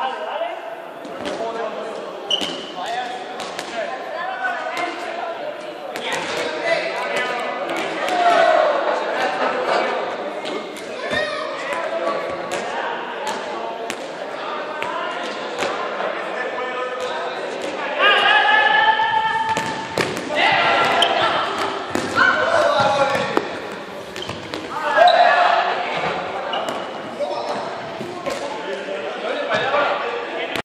Vale, vale.